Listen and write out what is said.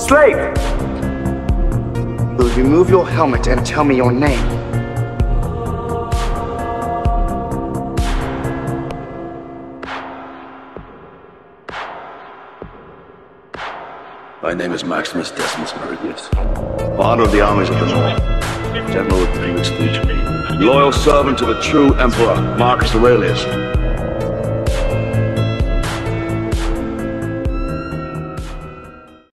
Slave! Will you remove your helmet and tell me your name? My name is Maximus Decimus Meridius, father of the armies of the North, general of the Felix Legion, loyal servant to the true Emperor Marcus Aurelius,